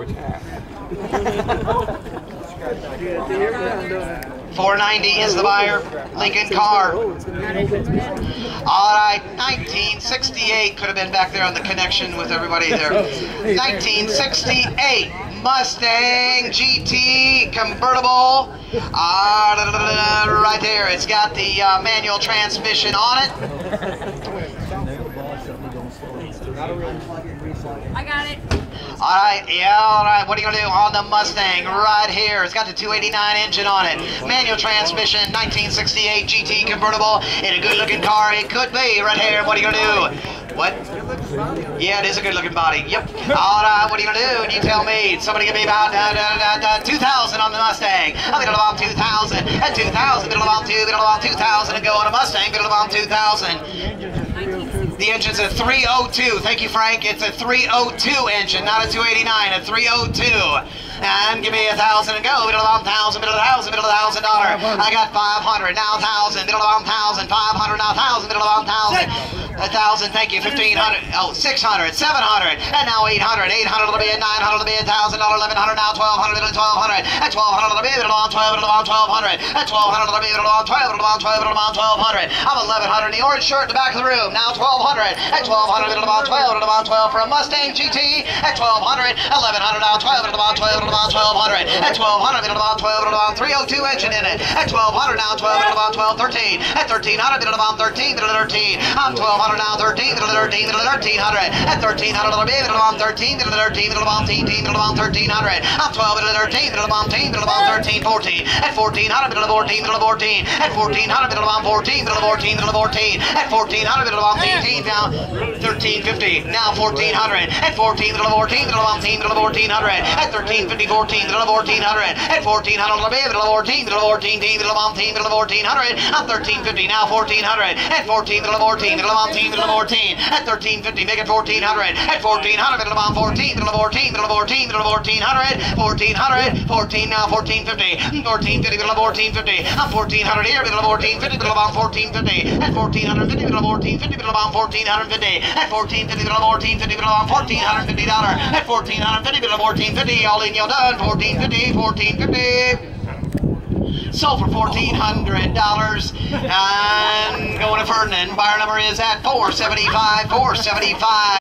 Which half? 490 is the buyer. Lincoln car. All right, 1968 could have been back there on the connection with everybody there. 1968 Mustang GT convertible. Uh, right there, it's got the uh, manual transmission on it. I got it. All right, yeah, all right. What are you gonna do on the Mustang right here? It's got the 289 engine on it, manual transmission, 1968 GT convertible, in a good-looking car. It could be right here. What are you gonna do? What? Yeah, it is a good-looking body. Yep. All right, what are you gonna do? You tell me. Somebody give me about uh, uh, uh, 2,000 on the Mustang. I'm gonna about 2,000 and 2,000. Middle about two. Middle about 2,000 and go on a Mustang. Middle about 2,000. The engine's a 302. Thank you, Frank. It's a 302 engine, not a 289, a 302. And give me a thousand and go. Middle of a thousand, middle of a thousand, middle of a thousand dollar. I got 500, now thousand, middle of a thousand, 500, now thousand, middle of a thousand. A thousand, thank you, 1500, oh, 600, 700, and now 800. 800 will be a 900 will be a thousand dollar, 1100, now 1200, middle of 1200. At 1200 will be middle of 12, middle of 1200. At 1200 will be middle of 12, middle of 12, middle of 1200. I'm 1100 in the orange shirt in the back of the room, now 1200. At 1200, middle of 12, middle of 12 for a Mustang GT. At 1200, 1100, now 12, middle of 12, middle of 1200. At 1200, middle of 12, middle of 302 engine in it. At 1200, now 12, middle of 12, 13. At 1300, middle of 13, middle of 13. I'm 1200 now 13, middle of 13, middle of 1300. At 1300, middle of 13, middle of 13, middle of 13, middle of 1300. I'm 12, middle of 13, middle of 13, middle of 13, 14. At 1400, middle of 14, middle of 14. At 1400, middle of 14, middle of 14, middle of 14. At 1400, middle of 14, now 1350. Now 1400. At 14, middle of 14, middle of 14, middle of 1400. At 1350, 14, middle of 1400. At 1400, middle of 14, middle of 14, middle of 14, middle of 1400. I'm 1350. Now 1400. At 14, middle of 14, middle of 14, middle of 14. At 1350, make it 1400. At 1400, middle of 14, middle of 14, middle of 14, middle of 1400. 1400, 14 now 1450. 1450, middle of 1450. I'm 1400 here, middle of 1450, middle of 1450. At 1450, middle of 1450, middle of 1450. At 1450, middle of 1450, middle of 1450 dollar. At 1450, middle of 1450, all in, you done. 1450, 1450 sold for $1,400. And going to Ferdinand, buyer number is at 475, 475.